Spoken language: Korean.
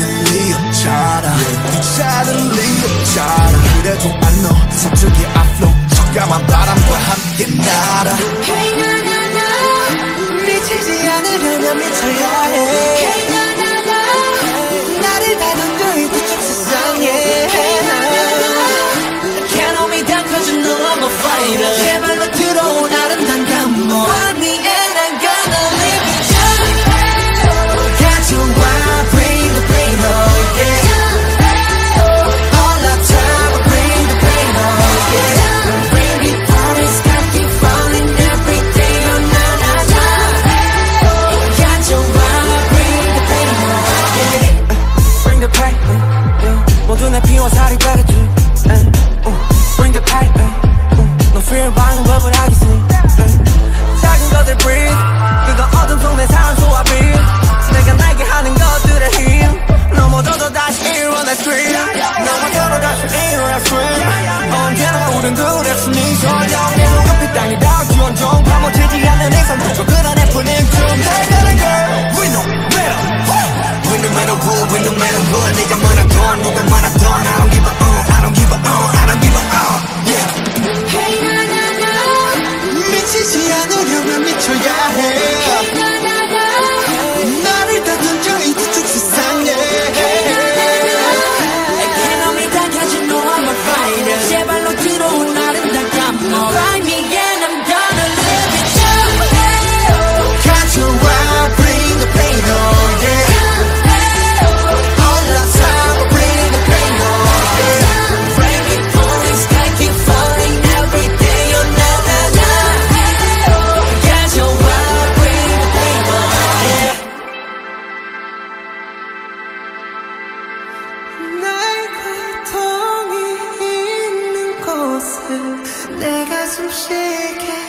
괜찮아. 귀찮은 리 없잖아. 그래도 안너. 서투기 앞로 촉감한 바람과 함께 날아. Hey 나나나 미치지 않으려면 미쳐야 해. Bring the pain 모두 내 피와 살이 달아줄 Bring the pain No fear, I. Putting in your monotone, moving done I don't give a fuck 내 가슴 시계